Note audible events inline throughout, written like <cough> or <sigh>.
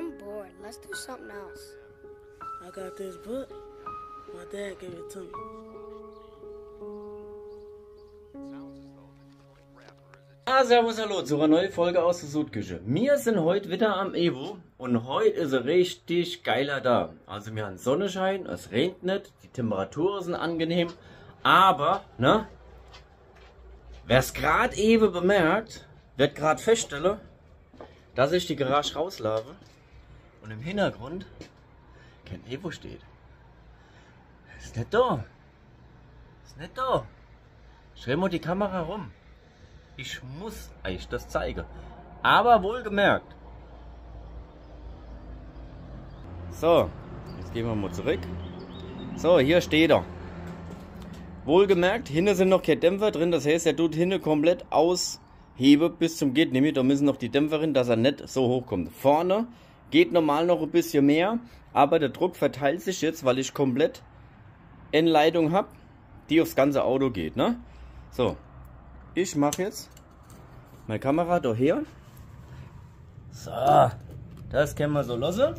I'm bored. Let's do something else. I got this book. My dad gave it to me. Ah, servus, hallo zu einer neuen Folge aus der Sudküche. Wir sind heute wieder am Evo und heute ist ein richtig geiler da. Also wir haben Sonnenschein, es regnet nicht, die Temperaturen sind angenehm, aber, ne, wer es gerade eben bemerkt, wird gerade feststellen, dass ich die Garage rauslaufe und im Hintergrund kein Evo steht. Ist nicht da. Ist nicht da. Stell mal die Kamera rum. Ich muss euch das zeigen. Aber wohlgemerkt. So, jetzt gehen wir mal zurück. So, hier steht er. Wohlgemerkt, hinten sind noch keine Dämpfer drin. Das heißt, er tut hinten komplett ausheben bis zum geht nämlich. Da müssen noch die Dämpfer drin, dass er nicht so hoch kommt. Vorne geht normal noch ein bisschen mehr. Aber der Druck verteilt sich jetzt, weil ich komplett Endleitung habe, die aufs ganze Auto geht. Ne? So, ich mache jetzt meine Kamera daher. So, das können wir so lassen.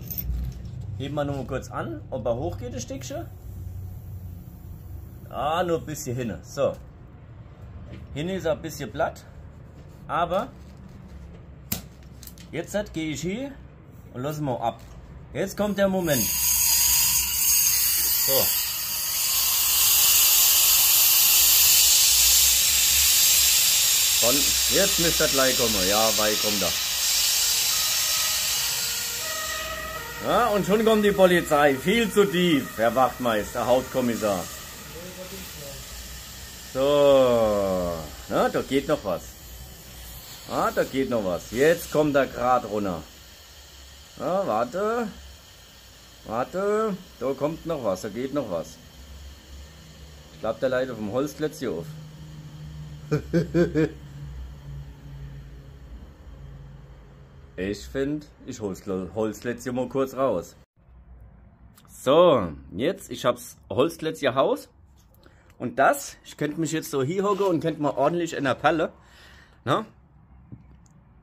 Heben wir nur mal kurz an, ob er hoch geht, das Stückchen. Ah, nur ein bisschen hin. So. Hin ist er ein bisschen platt. Aber jetzt gehe ich hier und lassen wir ab. Jetzt kommt der Moment. So. Von, jetzt müsste gleich kommen. Ja, weit kommt er. Ja, und schon kommt die Polizei. Viel zu tief, Herr Wachtmeister, Hauptkommissar. So, na, da geht noch was. Ah, da geht noch was. Jetzt kommt er gerade runter. Ja, warte. Warte, da kommt noch was, da geht noch was. Ich glaube, der leitet vom Holzklötz hier auf. <laughs> Ich finde, ich hol's hier mal kurz raus. So, jetzt, ich hab's Holzklötz hier Haus. Und das, ich könnte mich jetzt so hier hocken und könnte mal ordentlich in der Palle. Na?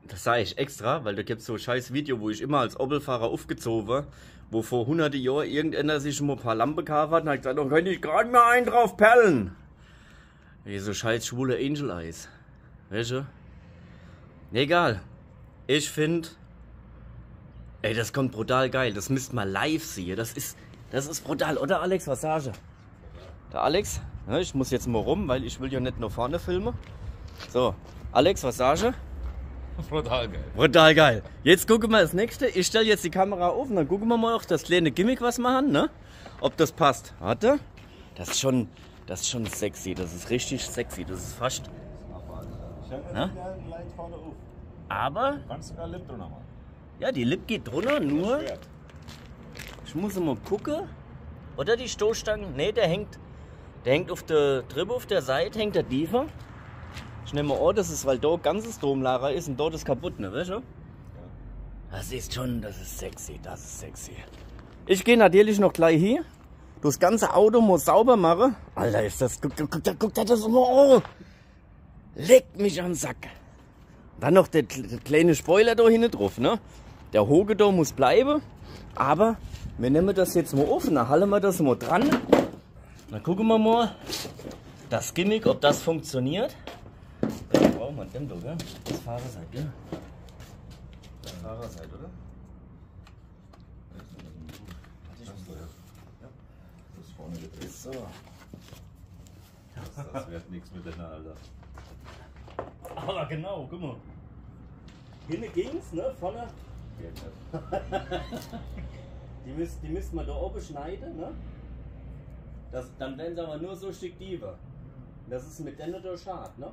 Das sage ich extra, weil da gibt es so ein scheiß Video, wo ich immer als Opelfahrer aufgezogen wo vor hunderte Jahren irgendeiner sich mal ein paar Lampen gekauft hat und hat gesagt, dann könnte ich gerade mal einen drauf perlen. Wie so scheiß schwule Angel Eyes. Weißt du? Egal. Ich finde, ey, das kommt brutal geil. Das müsst mal live sehen. Das ist, das ist brutal, oder Alex? Was sagst du? Der Alex, ja, ich muss jetzt mal rum, weil ich will ja nicht nur vorne filmen. So, Alex, was sagst du? Brutal geil. Brutal geil. Jetzt gucken wir das nächste. Ich stelle jetzt die Kamera auf und dann gucken wir mal noch das kleine Gimmick, was wir haben, ne? Ob das passt. Warte. Das ist schon, das ist schon sexy. Das ist richtig sexy. Das ist fast. Na? Aber, Kannst sogar Lip drunter machen. ja, die Lip geht drunter, nur. Ich muss mal gucken. Oder die Stoßstangen. Ne, der hängt. Der hängt auf der Trippe auf der Seite, hängt der tiefer. Ich nehme an, das ist, weil da ganzes Domlager ist und dort ist kaputt, ne, weißt du? Das ist schon, das ist sexy, das ist sexy. Ich gehe natürlich noch gleich hier. Das ganze Auto muss sauber machen. Alter, ist das, guck, guck, guck, guck das mal an. Leckt mich am Sack. Dann noch der kle- kleine Spoiler da hinten drauf, ne? Der Hoge da muss bleiben. Aber wir nehmen das jetzt mal auf und dann halten wir das mal dran. Dann gucken wir mal, das Gimmick, ob das funktioniert. Brauchen wir den, gell? Das Fahrerseite, gell? Das Fahrerseite, oder? Das vorne gedreht. So. Das <laughs> wird nichts mit den Alter. Aber genau, guck mal. Hinten ging's, ne? Vorne. <laughs> Die müsst, die müsst man da oben schneiden, ne? Das, dann werden sie aber nur so Stück tiefer. Das ist mit denen da schade, ne?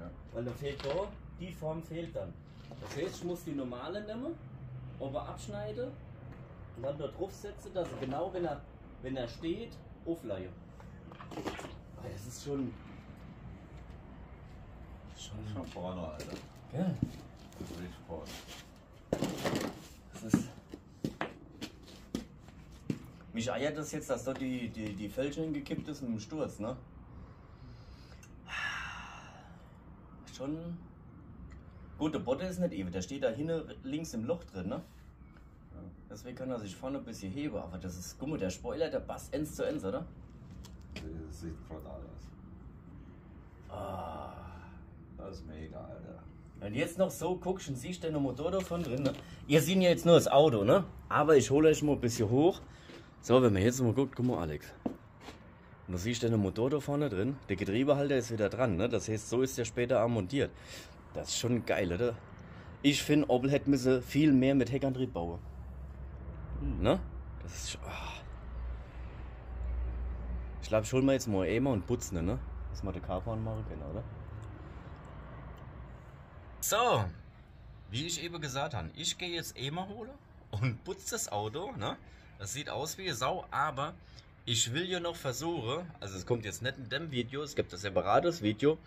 Ja. Weil da fehlt da, die Form fehlt dann. Das heißt, ich muss die normale nehmen, oben abschneiden und dann da drauf setzen, dass er genau, wenn er, wenn er steht, aufleihe. Aber das ist schon. Schon. Schon vorne, Alter. Gell? Das ist richtig vorne. Das ist. Mich eiert das jetzt, dass dort die, die, die Fälsche hingekippt ist mit dem Sturz, ne? Schon. Gut, der Botte ist nicht ewig, der steht da hinten links im Loch drin, ne? Deswegen kann er sich vorne ein bisschen heben. Aber das ist, guck mal, der Spoiler, der passt ends zu ends, oder? Das sieht brutal aus. Ah. Das ist mega, Alter. Wenn jetzt noch so guckst und siehst, der Motor davon drin, ne? Ihr seht ja jetzt nur das Auto, ne? Aber ich hole euch mal ein bisschen hoch. So, wenn man jetzt mal guckt, guck mal, Alex. Und du siehst den Motor da vorne drin. Der Getriebehalter ist wieder dran, ne? Das heißt, so ist der später auch montiert. Das ist schon geil, oder? Ich finde, Opel hätte müsse viel mehr mit Heckantrieb bauen. Ne? Das ist. ah. Ich glaube, ich hol mir jetzt mal einmal und putzen, ne? Dass wir den Carporn machen können, oder? So, wie ich eben gesagt habe, ich gehe jetzt EMA holen und putze das Auto. Ne? Das sieht aus wie Sau, aber ich will ja noch versuchen, also es kommt jetzt nicht in dem Video, es gibt ein separates Video,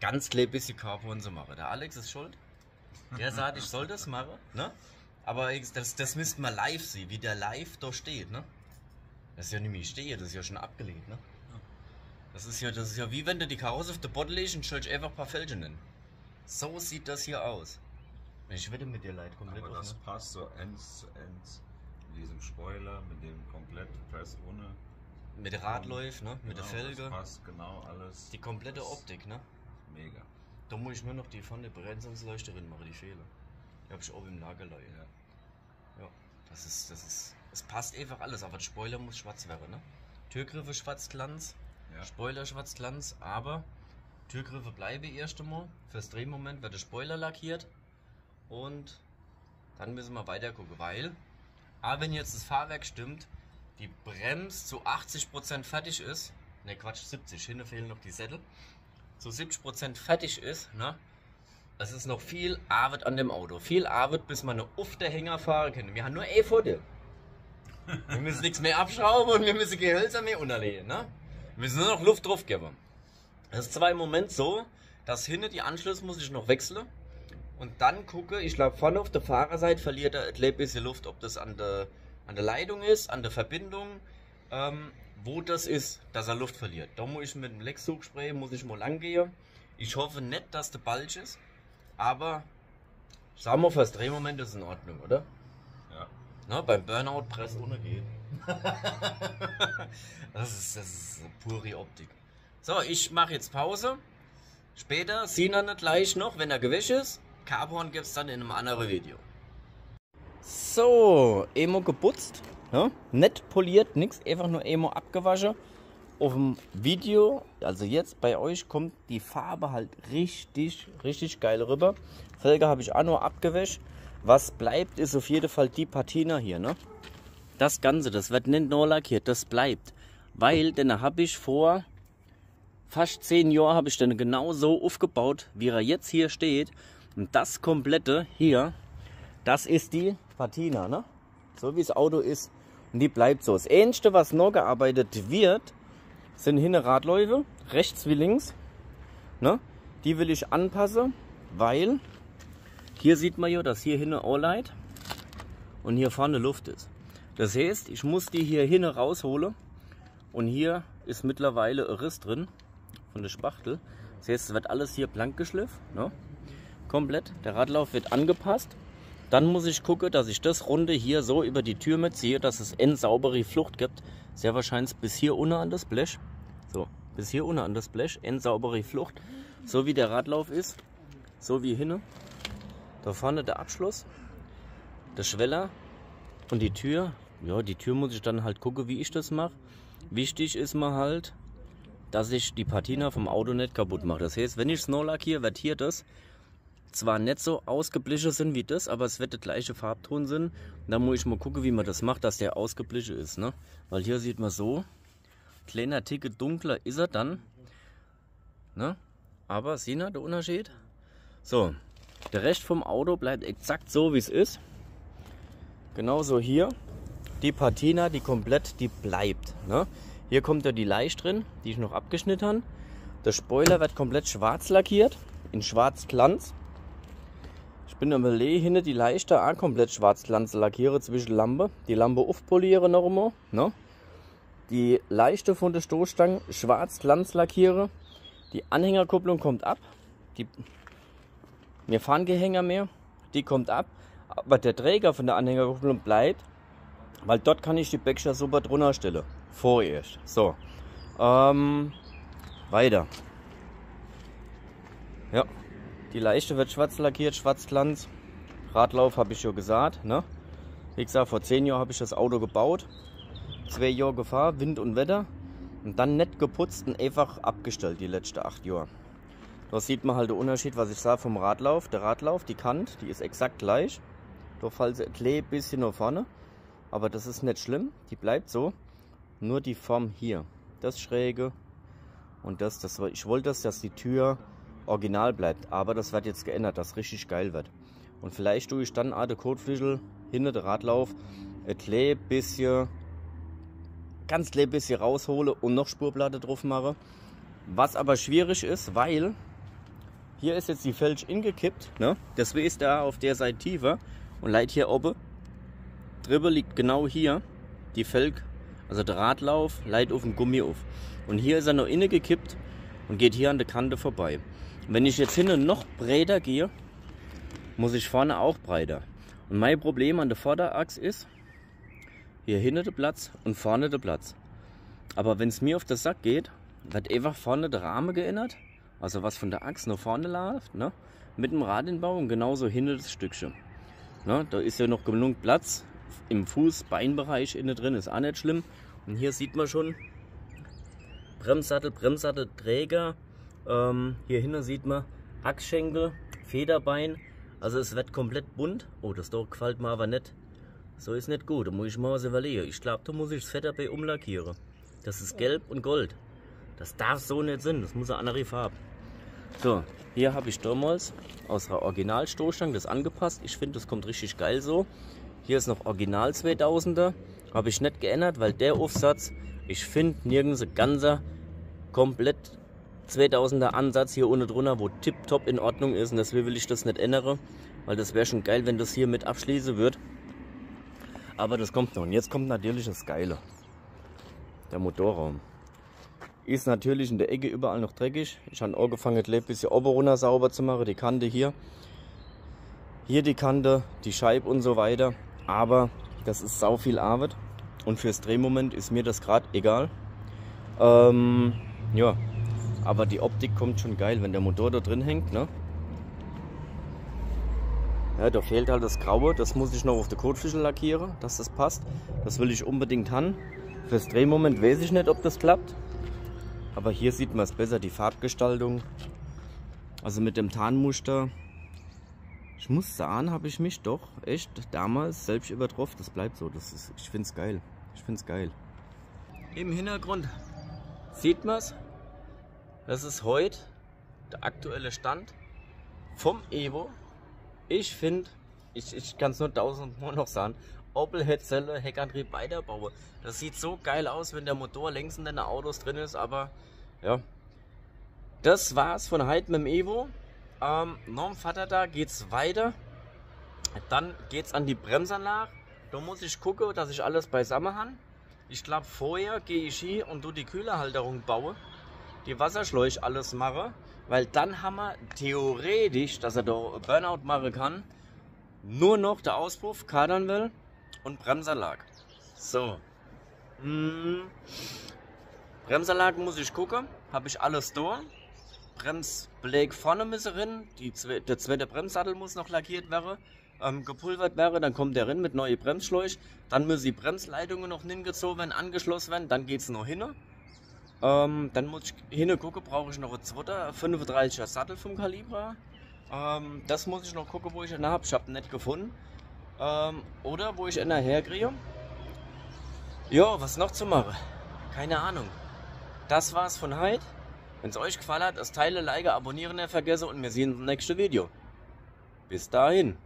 ganz klein bisschen Carbon zu machen. Der Alex ist schuld. Der sagt, ich soll das machen. Ne? Aber das, das müssten wir live sehen, wie der live da steht. Ne? Das ist ja nicht mehr stehe, das ist ja schon abgelegt. Ne? Das ist ja, das ist ja wie wenn du die Karosse auf der Botte legst und stellst einfach ein paar Felgen nennen. So sieht das hier aus. Ich wette mit dir leid, komplett Aber das offen. passt so ends zu ends. Mit diesem Spoiler, mit dem komplett Press ohne. Mit der Radläufe, ne? mit der Genau, Felge. Das passt genau alles. Die komplette Das Optik, ne? Mega. Da muss ich nur noch die vorne Bremsungsleuchte drin machen, die Fehler. Die hab ich oben im Lager liegen. Ja. Ja. Das ist, das ist, es passt einfach alles, aber der Spoiler muss schwarz werden, ne? Türgriffe schwarzglanz, Ja. Spoiler schwarzglanz, aber Türgriffe bleibe erst einmal. Fürs Drehmoment wird der Spoiler lackiert und dann müssen wir weiter gucken, weil, aber wenn jetzt das Fahrwerk stimmt, die Brems zu 80% fertig ist, ne Quatsch, 70, hinten fehlen noch die Sättel, zu 70% fertig ist, ne? Es ist noch viel Arbeit an dem Auto. Viel Arbeit, bis man auf der Hänger fahren kann. Wir haben nur eh Vorteil. Wir müssen nichts mehr abschrauben und wir müssen keine Hölzer mehr unterlegen, ne? Wir müssen nur noch Luft drauf geben. Das ist zwar im Moment so, dass hinten die Anschlüsse muss ich noch wechseln. Und dann gucke, ich glaube vorne auf der Fahrerseite verliert er ein bisschen Luft, ob das an der, an der Leitung ist, an der Verbindung, ähm, wo das ist, dass er Luft verliert. Da muss ich mit dem Lexzugspray, muss ich mal angehen. Ich hoffe nicht, dass der Balsch ist, aber sagen wir fürs Drehmoment ist in Ordnung, oder? Ja. Na, beim Burnout presst ohne geht. <laughs> das ist, das ist pure Optik. So, ich mache jetzt Pause. Später sehen wir gleich noch, wenn er gewischt ist. Carbon gibt es dann in einem anderen Video. So, Emo geputzt. Ja? Nicht poliert, nichts, einfach nur Emo abgewaschen. Auf dem Video, also jetzt bei euch, kommt die Farbe halt richtig, richtig geil rüber. Felge habe ich auch nur abgewäscht. Was bleibt, ist auf jeden Fall die Patina hier, ne? Das Ganze, das wird nicht nur lackiert, das bleibt. Weil, denn habe ich vor fast zehn Jahren habe ich den genau so aufgebaut, wie er jetzt hier steht. Und das komplette hier, das ist die Patina, ne? So wie das Auto ist. Und die bleibt so. Das Ähnlichste, was noch gearbeitet wird, sind hinten Radläufe, rechts wie links. Ne? Die will ich anpassen, weil hier sieht man ja, dass hier hinten All-Light und hier vorne Luft ist. Das heißt, ich muss die hier hinten rausholen und hier ist mittlerweile ein Riss drin von der Spachtel. Das heißt, es wird alles hier blank geschliffen. Ne? Komplett. Der Radlauf wird angepasst. Dann muss ich gucken, dass ich das Runde hier so über die Tür mitziehe, dass es endsaubere Flucht gibt. Sehr wahrscheinlich bis hier unten an das Blech. So, bis hier unten an das Blech. Endsaubere Flucht. So wie der Radlauf ist. So wie hinne. Da vorne der Abschluss. Der Schweller. Und die Tür. Ja, die Tür muss ich dann halt gucken, wie ich das mache. Wichtig ist mir halt, dass ich die Patina vom Auto nicht kaputt mache. Das heißt, wenn ich Snow lackiere, hier das zwar nicht so ausgeblichen sind wie das, aber es wird der gleiche Farbton sein. Da muss ich mal gucken, wie man das macht, dass der ausgeblichen ist. Ne? Weil hier sieht man so, kleiner Ticket dunkler ist er dann. Ne? Aber sehen wir den Unterschied? So, der Rest vom Auto bleibt exakt so, wie es ist. Genauso hier. Die Patina, die komplett, die bleibt. Ne? Hier kommt ja die Leicht drin, die ich noch abgeschnitten habe. Der Spoiler wird komplett schwarz lackiert, in Schwarzglanz. Ich bin am überlegen, hinten die Leichte auch komplett Schwarzglanz lackiere zwischen Lampe. Die Lampe aufpoliere noch einmal. Ne? Die Leichte von der Stoßstange Schwarzglanz lackiere. Die Anhängerkupplung kommt ab. Die, wir fahren Gehänger mehr. Die kommt ab. Aber der Träger von der Anhängerkupplung bleibt, weil dort kann ich die Bäckcher super drunter stellen. Vorerst. So. Ähm, weiter. Ja. Die Leichte wird schwarz lackiert, Schwarzglanz. Radlauf habe ich schon gesagt. Ne? Wie gesagt, vor zehn Jahren habe ich das Auto gebaut. Zwei Jahre Gefahr, Wind und Wetter. Und dann nicht geputzt und einfach abgestellt die letzten acht Jahre. Da sieht man halt den Unterschied, was ich sage vom Radlauf. Der Radlauf, die Kant, die ist exakt gleich. Da fällt sie ein bisschen nach vorne. Aber das ist nicht schlimm. Die bleibt so. Nur die Form hier. Das Schräge. Und das, das ich wollte, das, dass die Tür original bleibt. Aber das wird jetzt geändert, dass richtig geil wird. Und vielleicht tue ich dann den Kotflügel hinter der Radlauf ein klein bisschen, ganz klein bisschen raushole und noch Spurplatte drauf mache. Was aber schwierig ist, weil hier ist jetzt die Felge ingekippt. Ne? Deswegen ist da auf der Seite tiefer und leid hier oben. Drüber liegt genau hier die Felge, also der Radlauf, leid auf dem Gummi auf. Und hier ist er noch inne gekippt und geht hier an der Kante vorbei. Wenn ich jetzt hinten noch breiter gehe, muss ich vorne auch breiter. Und mein Problem an der Vorderachse ist, hier hinten der Platz und vorne der Platz. Aber wenn es mir auf den Sack geht, wird einfach vorne der Rahmen geändert. Also was von der Achse nach vorne läuft, ne? mit dem Radinbau und genauso hinten das Stückchen. Ne? Da ist ja noch genug Platz im Fuß-Beinbereich innen drin, ist auch nicht schlimm. Und hier sieht man schon Bremssattel, Bremssattelträger. Ähm, hier hinten sieht man Achsschenkel, Federbein, also es wird komplett bunt. Oh, das da gefällt mir aber nicht. So ist nicht gut. Da muss ich mal was überlegen. Ich glaube, da muss ich das Fetterbay umlackieren. Das ist gelb und gold. Das darf so nicht sein. Das muss eine andere Farbe. So, hier habe ich damals aus der Originalstoßstange das angepasst. Ich finde, das kommt richtig geil so. Hier ist noch Original 2000er. Habe ich nicht geändert, weil der Aufsatz, ich finde nirgends ein ganzer komplett 2000er Ansatz hier unten drunter, wo tipptopp in Ordnung ist und deswegen will ich das nicht ändern, weil das wäre schon geil, wenn das hier mit abschließen wird. Aber das kommt noch. Und jetzt kommt natürlich das Geile. Der Motorraum. Ist natürlich in der Ecke überall noch dreckig. Ich habe angefangen, ein bisschen oben runter sauber zu machen. Die Kante hier. Hier die Kante, die Scheibe und so weiter. Aber das ist sau viel Arbeit. Und fürs Drehmoment ist mir das gerade egal. Ähm, ja, aber die Optik kommt schon geil, wenn der Motor da drin hängt. Ne? Ja, da fehlt halt das Graue. Das muss ich noch auf der Kotfischel lackieren, dass das passt. Das will ich unbedingt haben. Fürs Drehmoment weiß ich nicht, ob das klappt. Aber hier sieht man es besser, die Farbgestaltung. Also mit dem Tarnmuster. Ich muss sagen, habe ich mich doch echt damals selbst übertroffen. Das bleibt so. Das ist, ich finde es geil. Ich finde es geil. Im Hintergrund sieht man es. Das ist heute der aktuelle Stand vom Evo. Ich finde, ich, ich kann es nur tausendmal noch sagen, Opel Hetzelle Heckantrieb weiterbaue. Das sieht so geil aus, wenn der Motor längs in den Autos drin ist, aber ja. Das war's von heute mit dem Evo. Ähm, noch dem Vater da geht's weiter. Dann geht's an die Bremsanlage. Da muss ich gucken, dass ich alles beisammen habe. Ich glaube, vorher gehe ich hier und du die Kühlerhalterung baue die Wasserschläuche alles mache, weil dann haben wir theoretisch, dass er da Burnout machen kann, nur noch der Auspuff, kadern will und Bremsanlage. So. Hm. Bremsanlagen muss ich gucken, habe ich alles da. Bremsbeleg vorne müssen rein, die, der zweite Bremssattel muss noch lackiert werden, ähm, gepulvert werden, dann kommt der rein mit neuen Bremsschläuchen, dann müssen die Bremsleitungen noch hingezogen werden, angeschlossen werden, dann geht es noch hin. Ähm, dann muss ich hingucken, brauche ich noch ein zweiter 35er Sattel vom Kaliber. Ähm, das muss ich noch gucken, wo ich ihn habe. Ich habe ihn nicht gefunden. Ähm, oder wo ich ihn herkriege. Ja, was noch zu machen? Keine Ahnung. Das war's von heute. Wenn es euch gefallen hat, das Teile, Like, Abonnieren nicht vergessen und wir sehen uns im nächsten Video. Bis dahin.